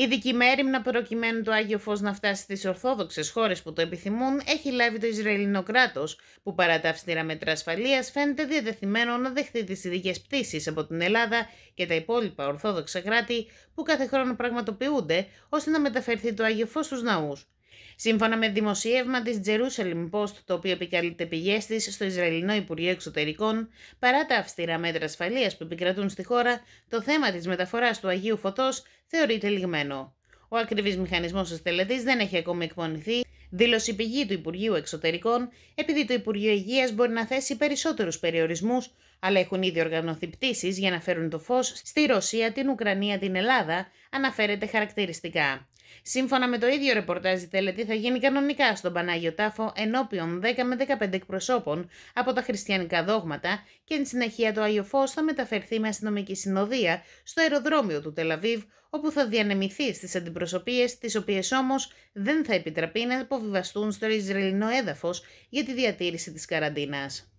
Ειδική μέρημνα προκειμένου το Άγιο Φως να φτάσει στις Ορθόδοξες χώρες που το επιθυμούν έχει λάβει το Ισραηλινό κράτος, που παρά τα αυστηρά μέτρα ασφαλείας φαίνεται διατεθειμένο να δεχθεί τις ειδικές πτήσεις από την Ελλάδα και τα υπόλοιπα Ορθόδοξα κράτη που κάθε χρόνο πραγματοποιούνται ώστε να μεταφερθεί το Άγιο Φως στους ναούς. Σύμφωνα με δημοσίευμα της Jerusalem Post, το οποίο επικαλείται πηγές της στο Ισραηλινό Υπουργείο Εξωτερικών, παρά τα αυστηρά μέτρα ασφαλείας που επικρατούν στη χώρα, το θέμα της μεταφοράς του Αγίου Φωτός θεωρείται λιγμένο. Ο ακριβής μηχανισμός της τελετής δεν έχει ακόμη εκπονηθεί, δήλωσε η πηγή του Υπουργείου Εξωτερικών, επειδή το Υπουργείο Υγείας μπορεί να θέσει περισσότερους περιορισμούς, αλλά έχουν ήδη οργανωθεί πτήσεις για να φέρουν το φως στη Ρωσία, την Ουκρανία, την Ελλάδα, αναφέρεται χαρακτηριστικά. Σύμφωνα με το ίδιο ρεπορτάζ, η τελετή θα γίνει κανονικά στον Πανάγιο Τάφο ενώπιον 10 με 15 εκπροσώπων από τα χριστιανικά δόγματα και εν συνεχεία το Άγιο Φως θα μεταφερθεί με αστυνομική συνοδεία στο αεροδρόμιο του Τελαβίβ, όπου θα διανεμηθεί στις αντιπροσωπείες, τις οποίες όμως δεν θα επιτραπεί να αποβιβαστούν στο Ισραηλινό έδαφος για τη διατήρηση της καραντίνας.